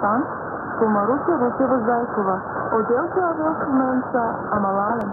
Казахстан, по Маруся Русева Зайкова, отдел Филаделфия Менса, Амалален.